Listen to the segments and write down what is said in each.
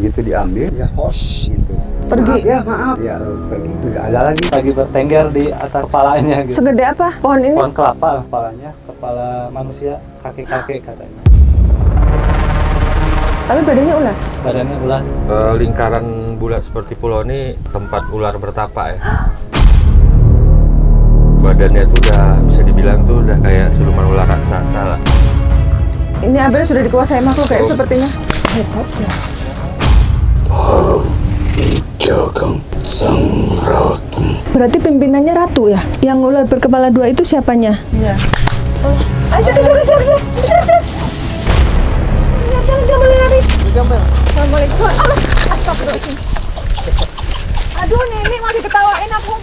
begitu diambil ya hos gitu Pergi. maaf ya maaf ya pergi nggak ada lagi lagi bertengger di atas kepalanya gitu. Segede apa pohon ini? Pohon kelapa kepalanya, kepala manusia, kaki-kaki katanya. Tapi badannya ular. Badannya ular. Eh, lingkaran bulat seperti pulau ini tempat ular bertapa ya. Badannya tuh udah bisa dibilang tuh udah kayak siluman ular raksasa lah. Ini Abel sudah dikuasai makhluk kayak Oh. sepertinya. Berarti pimpinannya ratu ya? Yang ular berkepala dua itu siapanya? Iya. Oh. Ayo, kejar, kejar, kejar, kejar, kejar. Jangan, jangan, jangan boleh lari. Assalamualaikum. Astagfirullahaladzim. Aduh, nenek masih ketawain aku.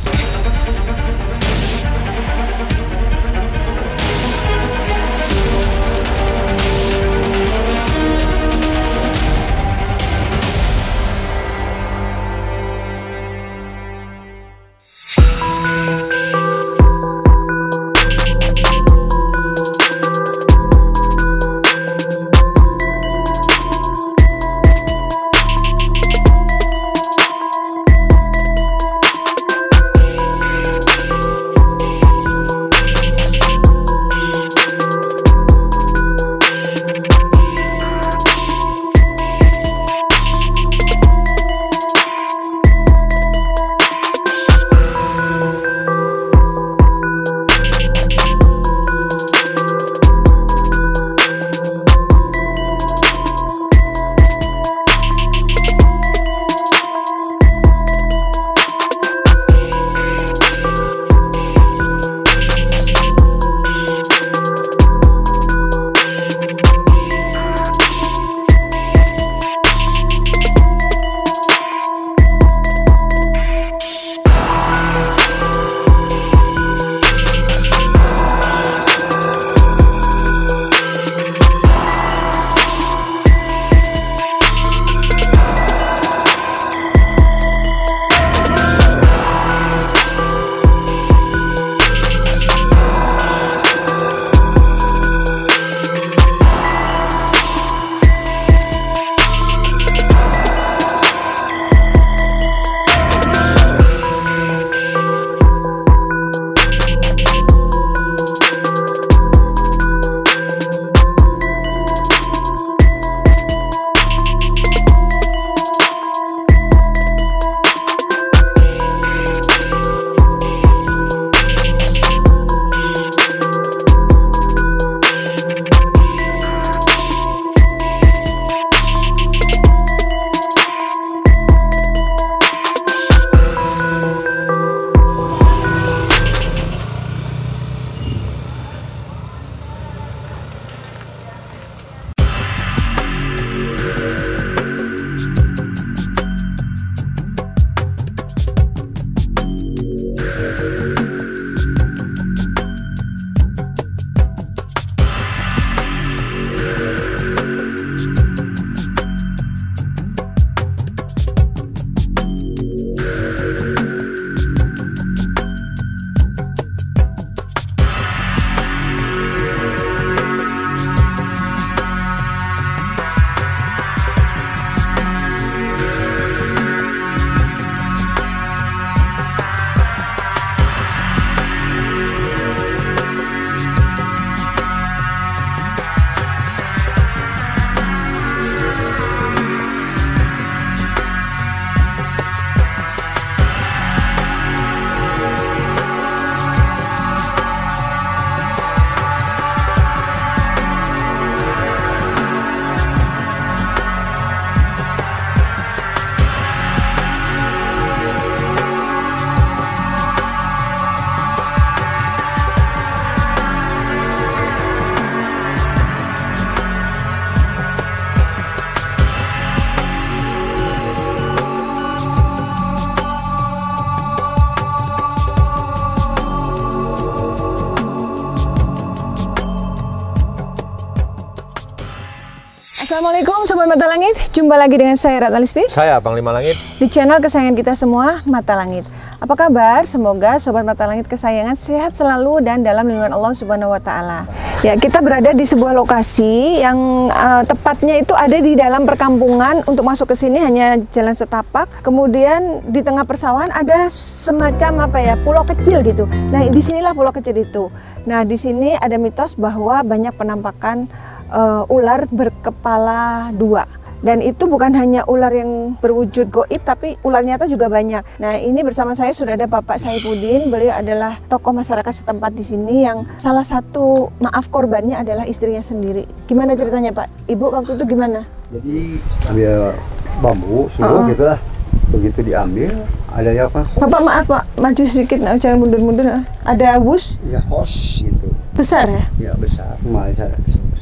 Jumpa lagi dengan saya Ratna Listi Saya Panglima Langit. di channel kesayangan kita semua Mata Langit. Apa kabar? Semoga Sobat Mata Langit kesayangan sehat selalu dan dalam lindungan Allah Subhanahu Wa Taala. Ya, kita berada di sebuah lokasi yang eh, tepatnya itu ada di dalam perkampungan. Untuk masuk ke sini hanya jalan setapak. Kemudian di tengah persawahan ada semacam apa ya pulau kecil gitu. Nah, di sinilah pulau kecil itu. Nah, di sini ada mitos bahwa banyak penampakan eh, ular berkepala dua. Dan itu bukan hanya ular yang berwujud goib, tapi ular nyata juga banyak. Nah, ini bersama saya sudah ada Bapak Saipudin. Beliau adalah tokoh masyarakat setempat di sini yang salah satu maaf korbannya adalah istrinya sendiri. Gimana ceritanya Pak? Ibu waktu itu gimana? Jadi ambil bambu, suluh Oh. gitu lah. Begitu diambil, ada ya apa? Bapak maaf Pak, maju sedikit, nah, jangan mundur-mundur. Ada bus Ya hos gitu. besar ya? Ya besar, Malaysia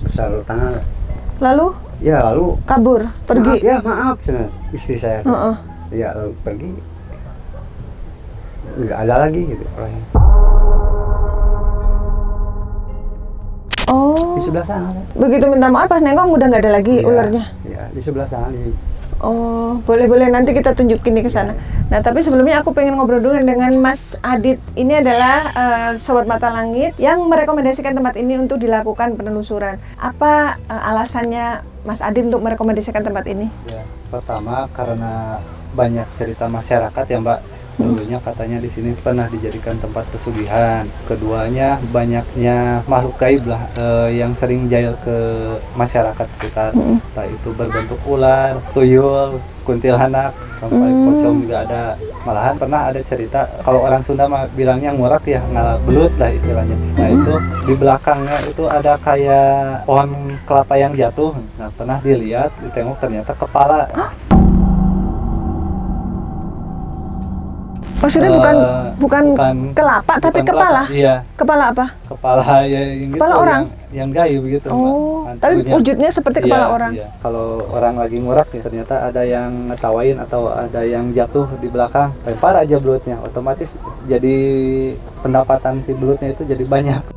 besar tangan. Lalu Ya lalu kabur, maaf, pergi. ya maaf cina istri saya. Heeh. Ya lalu pergi. Nggak ada lagi gitu orangnya. Oh, Di sebelah sana. begitu minta maaf pas nengok udah nggak ada lagi Ya, ularnya. Ya di sebelah sana. Di, Oh, boleh-boleh nanti kita tunjukin nih ke sana. Nah, tapi sebelumnya aku pengen ngobrol dulu dengan Mas Adit. Ini adalah eh, sobat mata langit yang merekomendasikan tempat ini untuk dilakukan penelusuran. Apa eh, alasannya Mas Adit untuk merekomendasikan tempat ini? Ya, pertama karena banyak cerita masyarakat ya Mbak. Dulunya katanya di sini pernah dijadikan tempat pesugihan. Keduanya banyaknya makhluk gaib lah eh, yang sering jahil ke masyarakat sekitar. Entah itu berbentuk ular, tuyul, kuntilanak, sampai pocong juga ada. Malahan pernah ada cerita kalau orang Sunda mah bilangnya ngurak ya, ngalah belut lah istilahnya. Nah itu di belakangnya itu ada kayak pohon kelapa yang jatuh. Nah pernah dilihat, ditengok ternyata kepala. Maksudnya Eh, bukan, bukan bukan- kelapa tapi bukan kepala. kelapa, Iya, Kepala apa? kepala ya yang gitu, Kepala orang? Yang, yang gaib begitu. Oh, tapi wujudnya seperti kepala Iya, orang. iya. Kalau orang lagi ngurak ya ternyata ada yang ngetawain atau ada yang jatuh di belakang, lempar aja belutnya, otomatis jadi pendapatan si belutnya itu jadi banyak.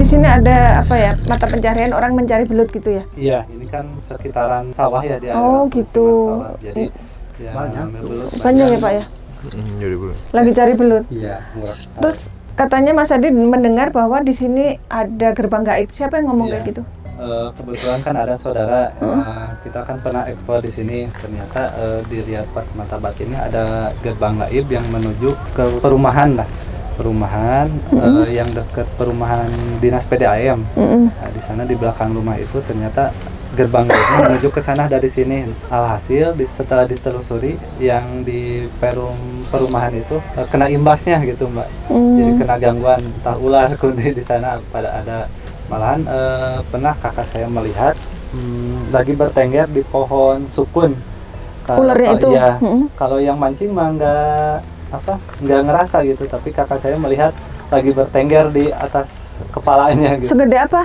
Di sini ada apa ya? Mata pencarian orang mencari belut gitu ya? Iya, ini kan sekitaran sawah ya dia. Oh, gitu. Jadi ya, Banyak. belut Panjang ya, Pak ya? Lagi cari belut. iya, murah. Terus katanya Mas Adi mendengar bahwa di sini ada gerbang gaib. Siapa yang ngomong Iya. kayak gitu? Eh, kebetulan kan ada saudara eh, kita kan pernah ekspor di sini ternyata eh, dilihat pas mata batinnya ada gerbang gaib yang menuju ke perumahan lah perumahan eh, yang dekat perumahan dinas PDAM Mm-mm. nah, di sana di belakang rumah itu ternyata gerbang menuju ke sana dari sini alhasil di, setelah ditelusuri yang di perum perumahan itu eh, kena imbasnya gitu mbak Hmm. jadi kena gangguan entah ular kunti di sana pada ada malahan eh, pernah kakak saya melihat hmm, lagi bertengger di pohon sukun Kalau- Ularnya itu? iya. Mm-mm. kalau yang mancing mah nggak apa nggak ngerasa gitu tapi kakak saya melihat lagi bertengger di atas kepalanya gitu Segede apa?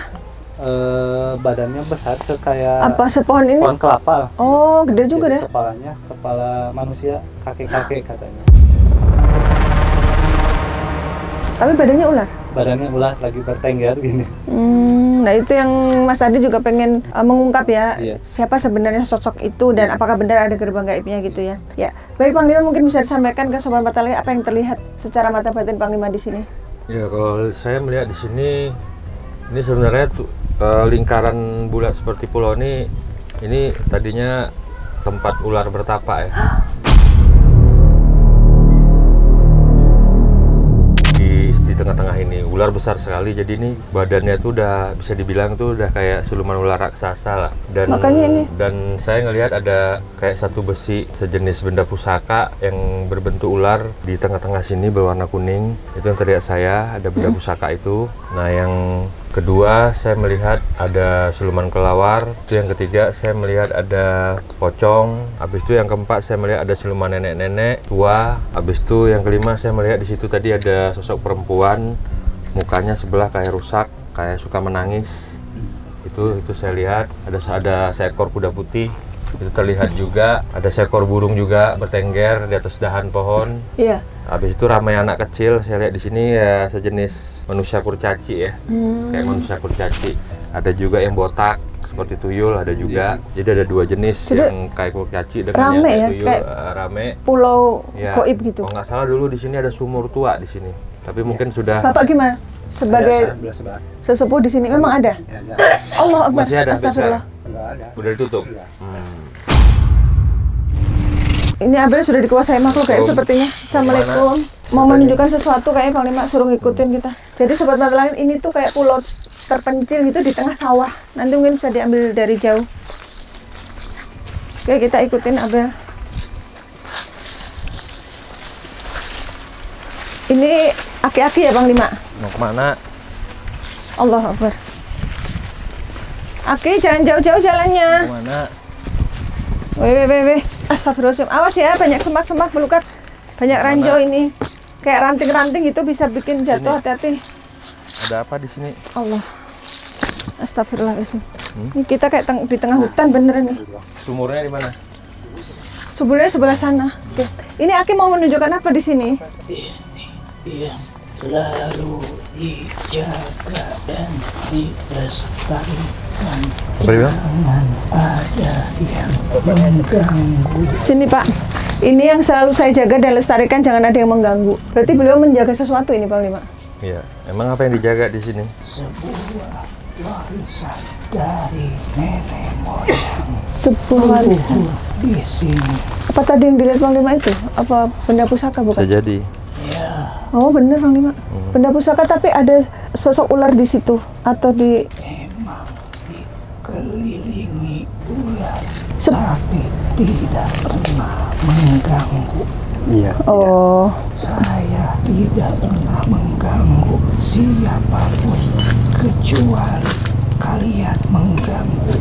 Eh, badannya besar sekaya Apa sepohon ini? pohon kelapa Oh, gede juga Jadi deh. kepalanya kepala manusia kakek-kakek katanya Tapi badannya ular. badannya ulah lagi bertengger gini Hmm, nah itu yang Mas Adi juga pengen uh, mengungkap ya Iya. siapa sebenarnya sosok itu dan apakah benar ada gerbang gaibnya gitu ya. Ya, baik Panglima mungkin bisa disampaikan ke sobat mata Langit apa yang terlihat secara mata batin Panglima di sini. Ya kalau saya melihat di sini, ini sebenarnya tuh, eh, lingkaran bulat seperti pulau ini, ini tadinya tempat ular bertapa ya. Di tengah-tengah ini. Ular besar sekali jadi ini badannya tuh udah bisa dibilang tuh udah kayak siluman ular raksasa lah. Dan Makanya ini. dan saya ngelihat ada kayak satu besi sejenis benda pusaka yang berbentuk ular di tengah-tengah sini berwarna kuning. Itu yang terlihat saya ada benda pusaka itu. Nah yang kedua saya melihat ada siluman kelawar. Itu yang ketiga saya melihat ada pocong. Habis itu yang keempat saya melihat ada siluman nenek-nenek. Tua habis itu yang kelima saya melihat di situ tadi ada sosok perempuan. Mukanya sebelah kayak rusak kayak suka menangis. Itu itu saya lihat. Ada ada seekor kuda putih Itu terlihat juga ada seekor burung juga bertengger di atas dahan pohon. Iya. Habis itu ramai anak kecil. Saya lihat di sini ya sejenis manusia kurcaci ya. Hmm. Kayak manusia kurcaci. Ada juga yang botak seperti tuyul ada juga. Jadi ada dua jenis Jadi, yang kayak kurcaci dengan rame yang kayak ya, tuyul. kayak eh, rame. Pulau Ya. Goib gitu. Kalau nggak salah dulu di sini ada sumur tua di sini. Tapi mungkin sudah Bapak gimana? Sebagai sesepuh di sini memang ada. Ya, ya. Allah Akbar. Masih ada, Astagfirullah. Ada. udah ditutup. Iya. Hmm. Ini Abel sudah dikuasai makhluk kayak sepertinya. Assalamualaikum. Mau menunjukkan sesuatu kayak Panglima suruh ngikutin kita. Jadi sobat mata langit ini tuh kayak pulau terpencil gitu di tengah sawah. Nanti mungkin bisa diambil dari jauh. Oke kita ikutin Abel. Ini aki-aki ya Panglima? Mau ke mana? Allah Akbar. Aki jangan jauh-jauh jalannya. Ke mana? Weh, weh, weh, weh. Astagfirullahaladzim. Awas ya, banyak semak-semak belukat. Banyak ranjau ini. Kayak ranting-ranting itu bisa bikin jatuh. Hati-hati. Ada apa di sini? Allah. Astagfirullahaladzim. Ini kita kayak teng- di tengah hutan bener nih. Sumurnya di mana? Sebenarnya sebelah sana. Oke. Ini Aki mau menunjukkan apa di sini? yang selalu dijaga dan dilestarikan jangan ada yang mengganggu Sini Pak. Ini yang selalu saya jaga dan lestarikan, jangan ada yang mengganggu. Berarti beliau menjaga sesuatu ini Panglima. Iya. Emang apa yang dijaga di sini? sebuah warisan dari nenek moyang Sebuah warisan. di sini Apa tadi yang dilihat Panglima itu? Apa benda pusaka bukan? Bisa jadi. Oh bener Bang Lima. Benda pusaka tapi ada sosok ular di situ atau di memang dikelilingi ular Sep- tapi tidak pernah mengganggu Iya. oh Saya tidak pernah mengganggu siapa pun kecuali kalian mengganggu.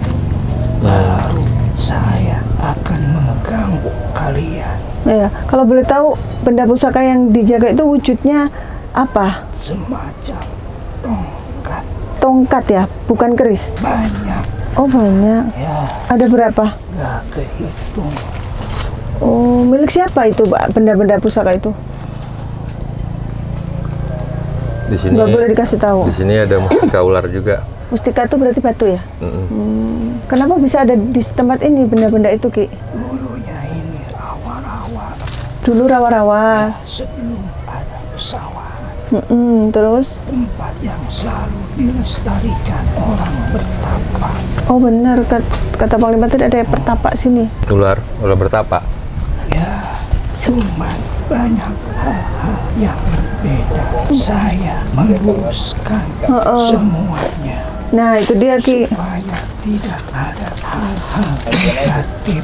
Baru saya akan mengganggu kalian ya kalau boleh tahu benda pusaka yang dijaga itu wujudnya apa? semacam tongkat Tongkat ya, bukan keris. banyak Oh banyak. ya Ada berapa? gak kehitung. Oh milik siapa itu Pak? Benda-benda pusaka itu? Di sini. Nggak boleh dikasih tahu. Di sini ada mustika ular juga. Mustika itu berarti batu ya? Mm-mm. Hmm, Kenapa bisa ada di tempat ini benda-benda itu Ki? Rawa-rawa Dulu rawa-rawa. sebelum ada pesawat. Mm-mm, terus? Tempat yang selalu dilestarikan orang bertapa. Oh benar kat- kata Panglima tadi ada pertapa sini. Ular, ular bertapa. Ya, cuman banyak hal-hal yang berbeda. Saya meluruskan semuanya Nah itu dia Ki. supaya tidak ada hal-hal negatif.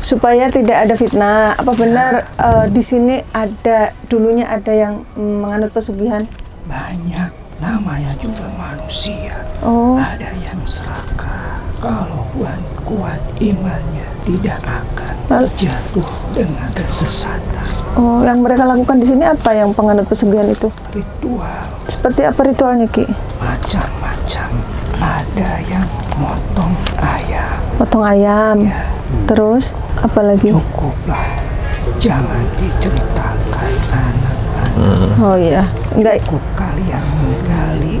Supaya tidak ada fitnah. Apa benar eh, di sini ada dulunya ada yang mm, menganut pesugihan? Banyak namanya juga manusia. Oh, Ada yang serakah. Kalau buat kuat imannya tidak akan jatuh dengan kesesatan. oh yang mereka lakukan di sini apa yang penganut pesugihan itu? Ritual Seperti apa ritualnya Ki? macam-macam. Ada yang motong ayam. Potong ayam. Terus apa lagi? Cukuplah. Jangan diceritakan anak-anak. Oh iya, enggak. Cukup kalian menggali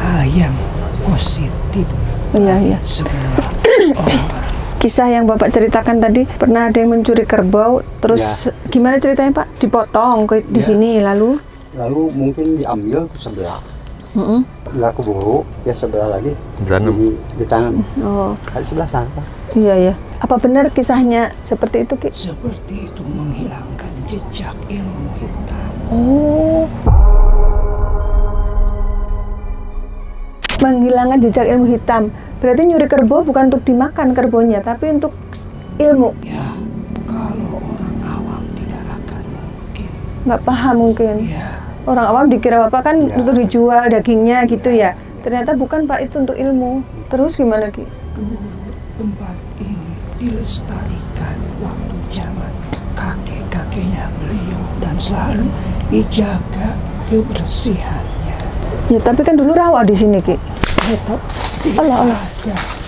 hal yang positif Iya iya. semua orang. Kisah yang Bapak ceritakan tadi pernah ada yang mencuri kerbau, terus gimana ceritanya Pak? Dipotong ke di sini lalu? Lalu mungkin diambil ke sebelah. Mm-mm. Nggak keburu, ya sebelah lagi. Ditanam. Di, ditanam. Oh Di sebelah sana. Iya iya. Apa benar kisahnya seperti itu Ki? Seperti itu menghilangkan jejak ilmu hitam. Oh. Menghilangkan jejak ilmu hitam. Berarti nyuri kerbau bukan untuk dimakan kerbonya, tapi untuk ilmu. Ya, kalau orang awam tidak akan mungkin. Nggak paham mungkin. Ya, Orang awam dikira bapak kan untuk dijual dagingnya gitu ya. Ternyata bukan pak itu untuk ilmu. Terus gimana ki? tempat ini dilestarikan waktu zaman kakek-kakeknya beliau dan selalu dijaga kebersihannya. Ya tapi kan dulu rawa di sini ki. Gitu. Allah Allah. Ada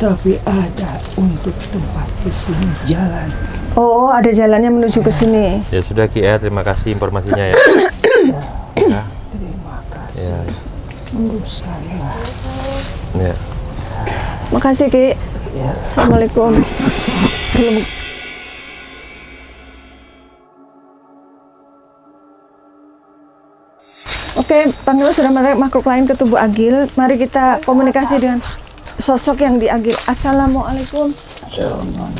tapi ada untuk tempat di sini jalan. Oh, ada jalannya menuju ke sini. Ya sudah Ki ya, terima kasih informasinya ya. ya, Terima kasih ya, guru saya. ya. Makasih, Ki. Assalamualaikum. Belum Oke, Panglima sudah menarik makhluk lain ke tubuh Agil. Mari kita komunikasi dengan sosok yang di Agil. Assalamualaikum. Jangan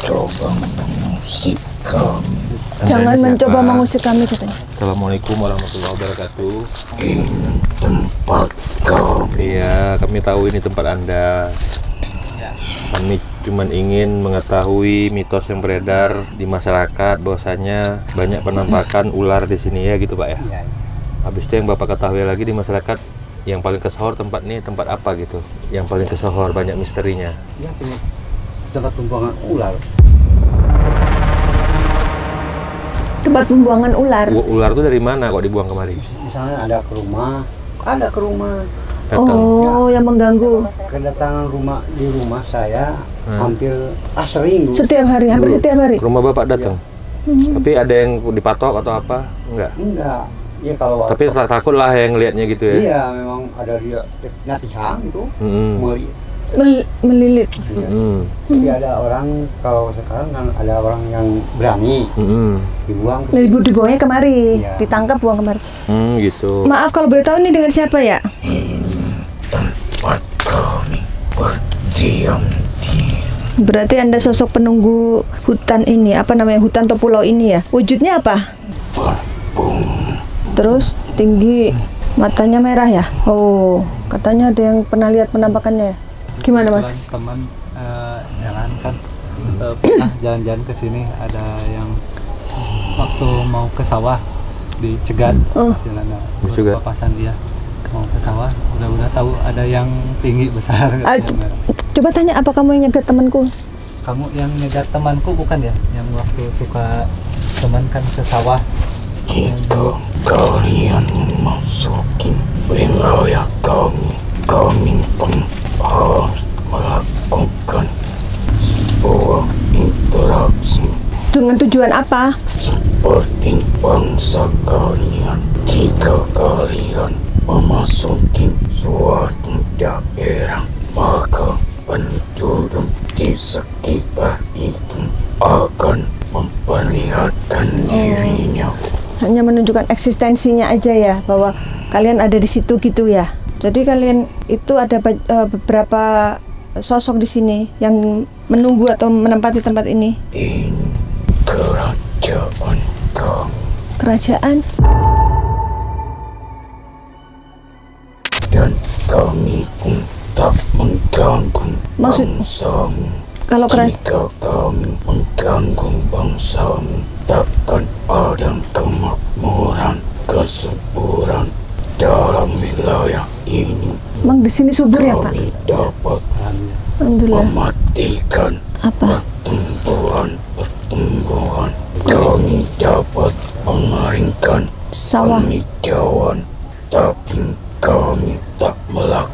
coba mengusik kami. Jangan Anda mencoba mengusik kami katanya. Assalamualaikum warahmatullahi wabarakatuh. Ini tempat kami. Iya, kami tahu ini tempat Anda. Kami cuma ingin mengetahui mitos yang beredar di masyarakat bahwasanya banyak penampakan ular di sini ya gitu Pak ya. Habis itu yang Bapak ketahui lagi di masyarakat yang paling kesohor tempat ini tempat apa gitu? Yang paling kesohor banyak misterinya. Ya, tempat- tempat pembuangan ular. Tempat pembuangan ular. U- ular tuh dari mana kok dibuang kemari? Misalnya ada ke rumah, ada ke rumah. Datang. Oh, yang mengganggu. Kedatangan rumah di rumah saya Hmm. hampir ah sering dulu. Setiap hari, hampir Dulu. setiap hari. Rumah Bapak datang. Tapi ada yang dipatok atau apa? Enggak. Enggak. Ya kalau Tapi tak takut lah yang lihatnya gitu ya. Iya, memang ada dia natihang itu Mm-mm. meli- Mel- melilit. Iya. Mm-mm. Tapi ada orang kalau sekarang kan ada orang yang berani Mm-mm. dibuang. Ibu dibuangnya kemari, Iya. ditangkap buang kemari. Hmm, gitu. Maaf kalau boleh tahu ini dengan siapa ya? Tempat kami berdiam Berarti Anda sosok penunggu hutan ini, apa namanya hutan atau pulau ini ya? Wujudnya apa? Terus tinggi, matanya merah ya? Oh, katanya ada yang pernah lihat penampakannya. ya? Gimana mas? Teman eh, jalan kan eh, pernah jalan-jalan ke sini ada yang waktu mau ke sawah dicegat Oh. istilahnya papasan dia mau ke sawah udah-udah tahu ada yang tinggi besar Ah, katanya. Coba tanya apa kamu yang nyegat temanku? kamu yang nyegat temanku bukan ya yang waktu suka teman kan ke sawah Jika kalian memasuki wilayah kami, kami pun harus melakukan sebuah interaksi Dengan tujuan apa? seperti bangsa kalian. Jika kalian memasuki suatu daerah, maka penduduk di sekitar itu akan memperlihatkan dirinya Hanya menunjukkan eksistensinya aja ya, bahwa kalian ada di situ gitu ya. Jadi kalian itu ada eh, beberapa sosok di sini yang menunggu atau menempati tempat ini. Kerajaan Kerajaan. dan kami pun tak mengganggu Maksud- bangsamu. Kalau kerajaan Jika kami mengganggu bangsamu, takkan ada kemakmuran, kesuburan dalam wilayah ini. Emang di sini subur ya Pak? Dapat Alhamdulillah. mematikan Apa? pertumbuhan-pertumbuhan. Kami dapat mengeringkan Sawah. penghijauan, tapi kami tak melakukannya.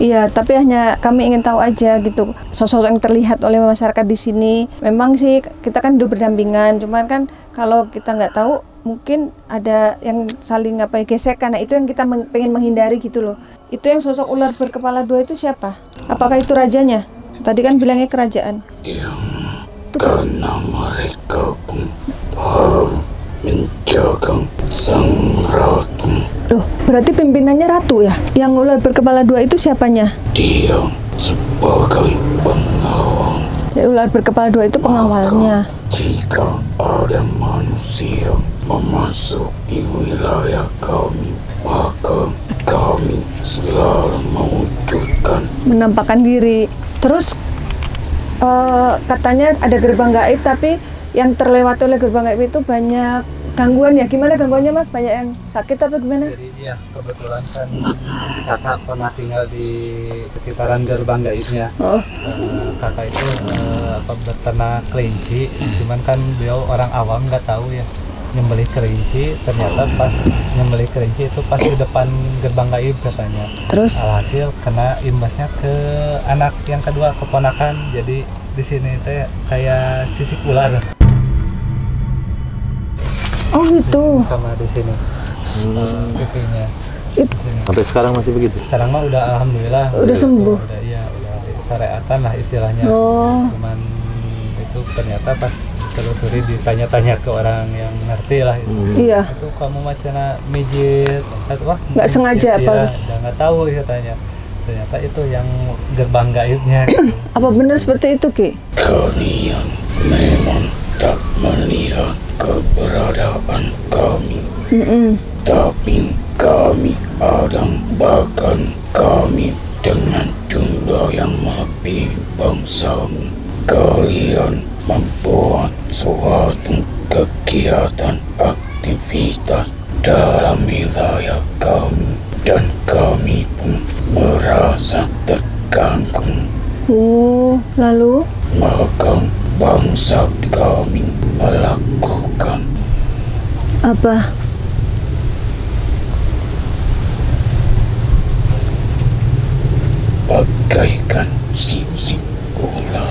Iya, tapi hanya kami ingin tahu aja gitu sosok yang terlihat oleh masyarakat di sini. Memang sih kita kan hidup berdampingan, cuman kan kalau kita nggak tahu mungkin ada yang saling apa ya, gesek karena itu yang kita men- pengen menghindari gitu loh. Itu yang sosok ular berkepala dua itu siapa? Apakah itu rajanya? Tadi kan bilangnya kerajaan. Diam, karena mereka menjaga sang ratu. Loh, berarti pimpinannya ratu ya? Yang ular berkepala dua itu siapanya? Dia sebagai pengawal. Ya, ular berkepala dua itu pengawalnya. Jika ada manusia memasuki wilayah kami, maka kami selalu mewujudkan menampakkan diri. Terus eh, katanya ada gerbang gaib tapi yang terlewati oleh gerbang gaib itu banyak gangguan ya. Gimana gangguannya Mas? Banyak yang sakit apa gimana? jadi ya kebetulan kan kakak pernah tinggal di sekitaran gerbang gaibnya Oh, Eh, kakak itu eh, apa beternak kelinci. Cuman kan beliau orang awam nggak tahu ya nyembelih kelinci. Ternyata pas nyembelih kelinci itu pas di depan gerbang gaib katanya. Terus? Alhasil kena imbasnya ke anak yang kedua keponakan. Jadi di sini teh kayak sisik ular oh gitu. sama di sini pipinya It- Sampai sekarang masih begitu. sekarang mah udah alhamdulillah Udah sembuh. udah iya udah syariatan lah istilahnya Oh, cuman itu ternyata pas telusuri ditanya-tanya ke orang yang ngerti lah itu iya. itu kamu macana mijit atau wah Nggak sengaja iya, apa? udah nggak tahu katanya ternyata itu yang gerbang gaibnya gitu. Apa benar seperti itu, Ki? Kalian memang tak melihat keberadaan kami, Mm-mm. tapi kami adang bahkan kami dengan jumlah yang lebih bangsamu. Kalian membuat suatu kegiatan aktivitas dalam wilayah kami dan kami pun merasa terganggu Oh, lalu maka bangsa kami melakukan apa? bagaikan sisik ular.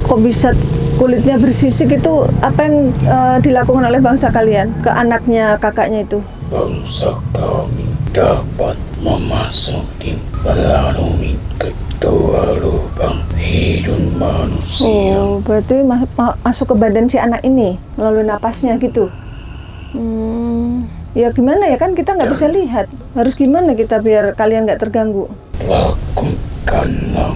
Kok bisa kulitnya bersisik itu apa yang eh, dilakukan oleh bangsa kalian ke anaknya, kakaknya itu? Bangsa kami dapat memasuki melalui kedua lubang hidung manusia. Oh, berarti ma- ma- masuk ke badan si anak ini melalui napasnya gitu. Hmm, ya gimana ya kan kita nggak bisa lihat. Harus gimana kita biar kalian nggak terganggu? Lakukanlah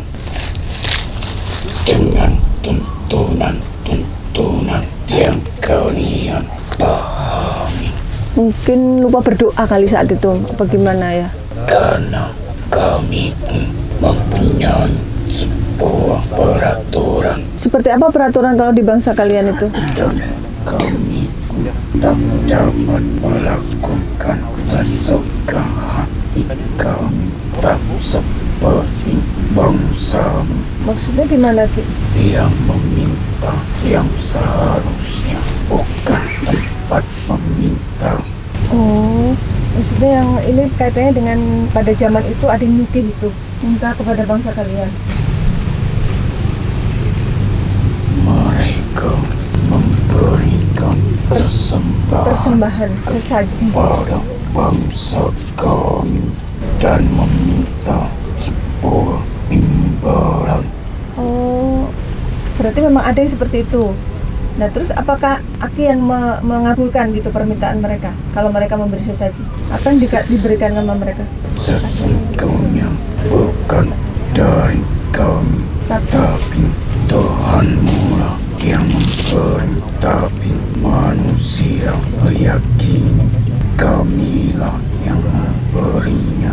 dengan tuntunan-tuntunan yang kalian pahami. Mungkin lupa berdoa kali saat itu, apa gimana ya? karena kami pun mempunyai sebuah peraturan. Seperti apa peraturan kalau di bangsa kalian itu? dan kami tak dapat melakukan sesuka hati kami. Tak seperti bangsamu. Maksudnya gimana Ki? yang meminta yang seharusnya bukan tempat meminta. Oh, maksudnya yang ini kaitannya dengan pada zaman itu ada yang nyugih itu minta kepada bangsa kalian. mereka memberikan persembahan Persembahan sesaji. pada bangsa kami dan meminta sebuah imbalan Oh, berarti memang ada yang seperti itu. Nah, terus apakah Aki yang me- mengabulkan gitu permintaan mereka kalau mereka memberi sesaji? Apa yang dika- diberikan sama mereka? sesungguhnya bukan dari kami tapi Tuhanmu lah yang memberi tapi manusia meyakini kamilah yang memberinya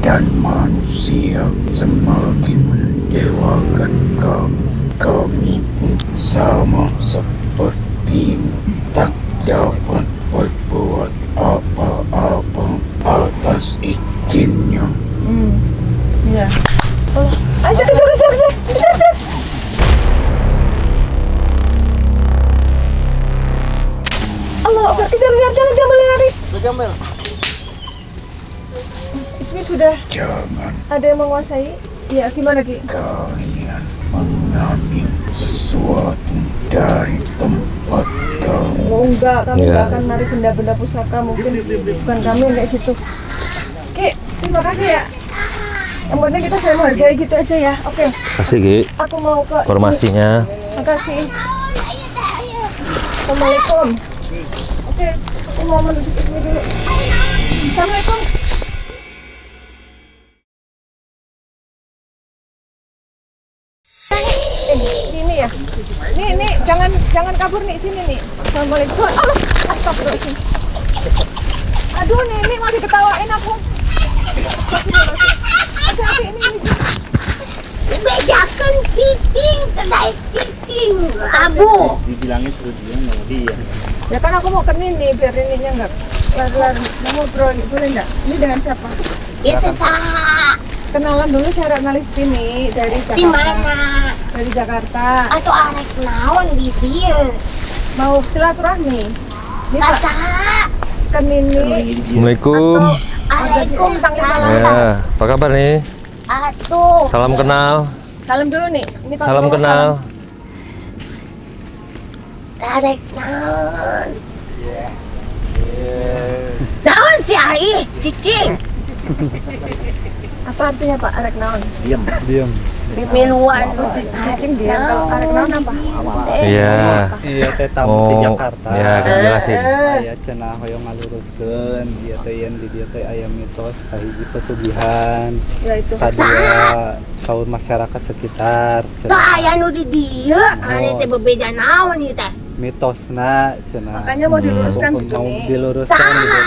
dan manusia semakin mendewakan kami kami sama sepertimu tak dapat berbuat apa-apa atas izinnya Hmm, iya. Oh, ayo kejar, kejar, kejar, kejar, kejar. Allah, kejar, kejar, jangan, jangan boleh lari. Ismi sudah jangan ada yang menguasai. Ya, gimana Ki? kalian mengambil sesuatu dari tempat kami Oh enggak, kami Iya. enggak akan narik benda-benda pusaka mungkin bukan kami yang kayak gitu. Ki, terima kasih ya. Yang penting kita saling menghargai gitu aja ya. Oke, Kasih Ki aku mau ke informasinya. Makasih. Assalamualaikum. Oke, aku mau menuju ke sini dulu. Assalamualaikum. Jangan kabur nih sini nih. Assalamualaikum. Allah, astagfirullahaladzim. Aduh, nih, ini masih ketawain aku. Hati-hati ini, ini. Bedakan cicing, kedai cicing. Abu. Ya kan aku mau ke Nini biar Nininya nggak lari-lari. Mau ngobrol boleh nggak? Ini dengan siapa? Itu sah. Kenalan dulu saya Ratna Listini dari Di Jakarta. mana? Dari Jakarta. Atau arek naon di dia? mau silaturahmi. Ini Pak Baca. kan ini Assalamualaikum. Waalaikumsalam. Ya, apa kabar nih? Atuh. Salam kenal. salam dulu nih. Ini Pak Salam kenal. Tarik naon. Naon si Ai? Cicing. Apa artinya Pak arek naon? diam Pemiluan. Cicing dia kalau arek naon apa? Iya. iya teh tamu di Oh, Jakarta ya, kan jelasin. Aya cenah hoyong ngaluruskeun ieu teh yen di dieu teh aya mitos kahiji pesugihan Ya itu. kadua saur masyarakat sekitar cenah Saya nu di dia, ane teh berbeda naon ieu teh. Mitosna cenah Makanya mau diluruskan Pokok gitu mau nih. diluruskan gitu.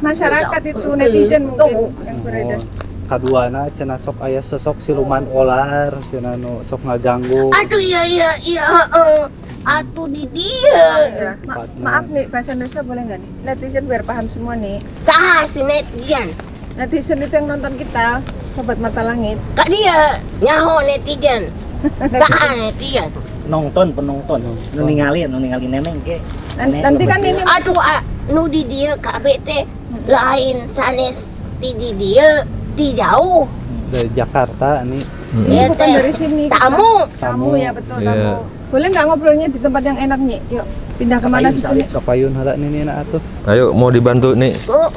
Masyarakat itu netizen mungkin yang beredar. kaduana cenah sok aya sosok siluman ular cenah nu sok ngaganggu Aduh iya iya iya heeh. Atuh di dia. Ya, ma- maaf nih bahasa Indonesia boleh nggak nih? Netizen biar paham semua nih. Saha si netizen? Netizen itu yang nonton kita, sobat mata langit. Kak dia nyaho netizen. Saha netizen? nonton penonton nu ningali nu ningali neneng ke Nan- Nanti kan ini Aduh ah, nu di dia kabeh teh lain sanes ti di dia di jauh. dari Jakarta nih ini Iya, bukan dari sini. Tamu. Tamu ya betul Iya. tamu. Boleh nggak ngobrolnya di tempat yang enak nih? Yuk pindah ke mana gitu nih? kapayun hala nih nih atuh Ayo mau dibantu nih. Oh,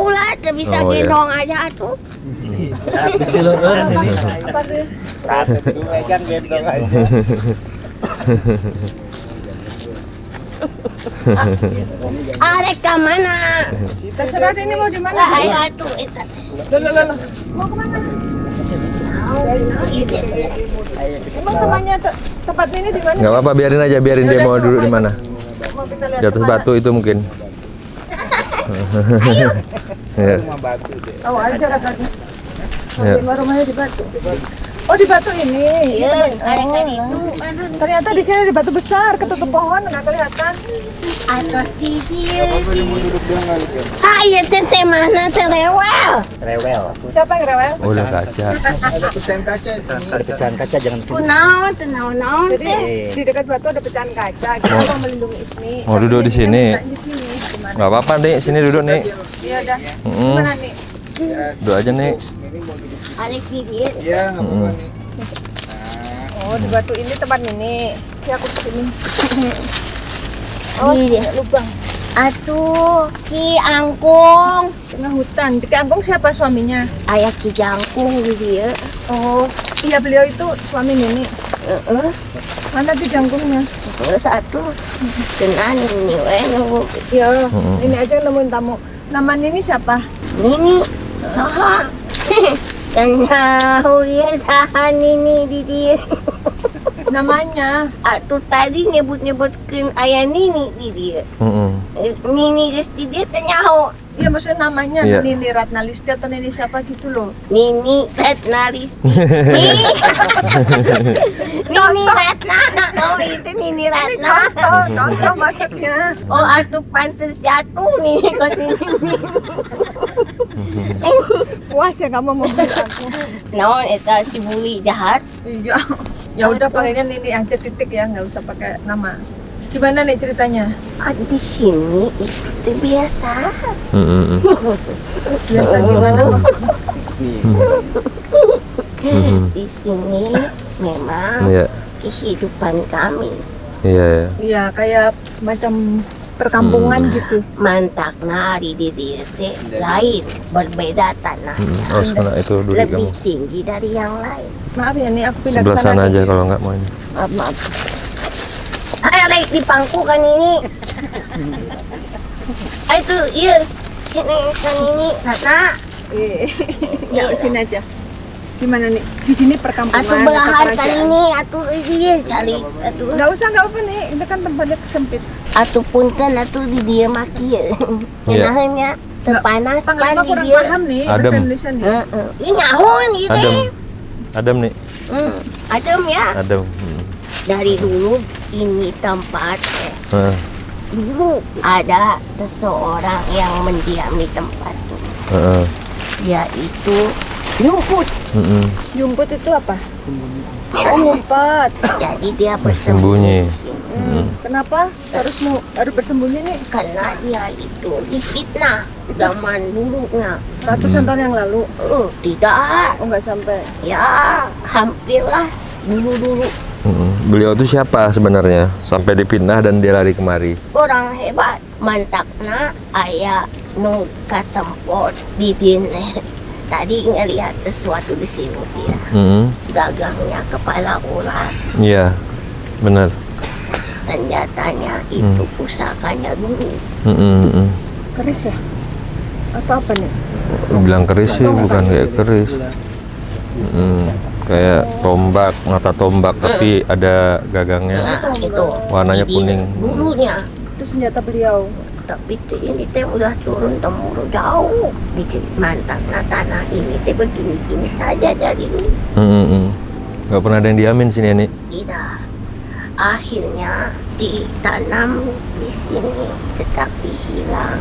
ulah teh bisa Oh, iya. gendong aja atuh. disileureun ini Apa tuh? Arek ka mana? Terserah ini mau di mana? Ayo atuh eta teh. Loh, loh, loh, loh. Emang temannya te- tempatnya ini di mana? Nggak apa-apa, biarin aja, biarin dia mau duduk di mana. Di atas batu itu mungkin. Ya. Tahu aja katanya. Ya. Rumah rumahnya di batu. Oh di batu ini. Iya, itu. Aduh, Ternyata di sini di batu besar, ketutup pohon nggak kelihatan. Atas di dia. Ah, iya teh teh mana teh rewel. rewel Siapa yang rewel? Oh, udah kaca. pecahan kaca jangan sini Kunaon teh naon-naon Jadi di dekat batu ada pecahan kaca. Kita mau melindungi Ismi. Mau duduk di ini sini. Di sini. Gimana? Nggak apa-apa nih, sini duduk nih. Iya dah. Gimana nih? Duduk aja nih. Arek di dia. Mm-mm. Oh di batu ini tempat ini. Si aku ke sini. Oh, iya. Lubang. Atuh, Ki Angkung. Tengah hutan. Di Kangkung siapa suaminya? Ayah Ki Jangkung di dia. Oh iya beliau itu suami Nini. Heeh. Mana di jangkungnya? Terus satu tenan ini we nu Iya, ini aja yang nemuin tamu. Nama Nini siapa? Nini. Saha? Tahu ya saha Nini di dia. Namanya. Atuh tadi nyebut-nyebutkeun aya Nini di dia. Mm-mm. Eh, Nini geus di dia teh nyaho. Iya maksudnya namanya Iya. Nini Ratna Listi atau Nini siapa gitu loh. Nini Ratnalisti. Nini. Nini Ratna. Oh, itu Nini Ratna. Contoh, contoh maksudnya. Oh, atuh pantes jatuh nih ke sini. Puas ya kamu mau aku. Naon eta si Buli jahat? Iya. Ya udah panggilnya Nini aja titik ya, nggak usah pakai nama. Gimana nih ceritanya? Ah, di sini itu tuh biasa. Mm-mm. Biasa gimana? Di sini memang Iya, kehidupan kami iya, iya. Iya, kayak macam perkampungan gitu. mantak nari di dia teh lain berbeda tanah Mm-mm. Oh, sana itu duduk lebih kamu. tinggi dari yang lain Maaf ya nih, aku pindah Sebelah sana. aja kalau nggak mau ini. maaf maaf ayo naik di pangku kan ini itu iya ini kan ini Ratna Eh, Ya, sini aja. Gimana nih? Di sini perkampungan. atau belahan kan kerajaan? ini atuh iya cari Nggak usah, nggak apa nih. Ini kan tempatnya sempit. atuh punten atuh di dia maki Iya. nyahonya terpanas pan Panglima di kurang dia paham nih Adem. ini nyahon gitu Adem. Adem nih, Hmm, adem ya adem. Dari dulu ini tempat eh, Heeh, dulu ada seseorang yang mendiami tempat ini heeh. yaitu Nyumput. Mm-mm. Jumput itu apa? Oh, ngumpat. Jadi dia Bersembunyi. Hmm. Kenapa harus mau harus bersembunyi nih? Karena dia itu difitnah zaman dulunya. Ratusan tahun yang lalu. Oh, tidak. Oh, nggak sampai. Ya, hampir lah dulu-dulu. Mm-mm. Beliau itu siapa sebenarnya sampai dipindah dan dia lari kemari? Orang hebat. Mantakna ayah nu katempot di dine. Tadi ngelihat sesuatu di sini dia. Mm-mm. Dagangnya kepala ular. Iya, benar. Senjatanya itu pusakanya dulu. Mm-mm, mm-mm. Keris ya? Atau apa nih? Bilang keris sih, bukan kayak keris. Mm, kayak tombak, mata tombak, tapi ada gagangnya. Nah, itu. Warnanya kuning. Dulunya. Itu senjata beliau. Tapi ini teh udah turun temurun jauh di sini mantan nah, tanah ini teh begini-gini saja dari dulu Mm, mm. Gak pernah ada yang diamin sini nih. tidak akhirnya ditanam di sini tetapi hilang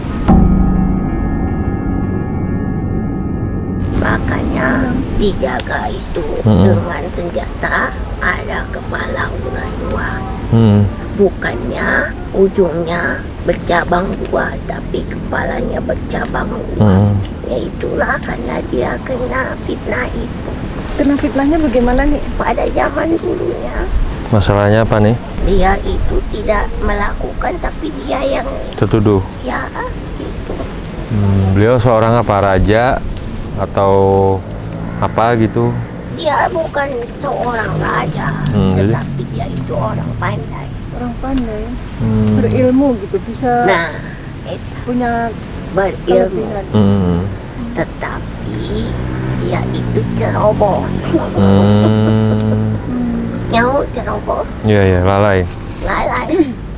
makanya dijaga itu Mm-mm. dengan senjata ada kepala ular dua Hmm. Bukannya ujungnya bercabang dua tapi kepalanya bercabang dua Hmm. ya itulah karena dia kena fitnah itu Kena fitnahnya bagaimana nih? pada zaman dulunya Masalahnya apa nih? dia itu tidak melakukan tapi dia yang Tertuduh. ya itu Hmm, beliau seorang apa raja atau apa gitu? dia bukan seorang raja Hmm, jadi? tetapi dia itu orang pandai Orang pandai, Hmm. berilmu gitu, bisa nah itu punya berilmu. Hmm. tetapi dia itu ceroboh Hmm. nyahu ceroboh Iya ya, lalai, lalai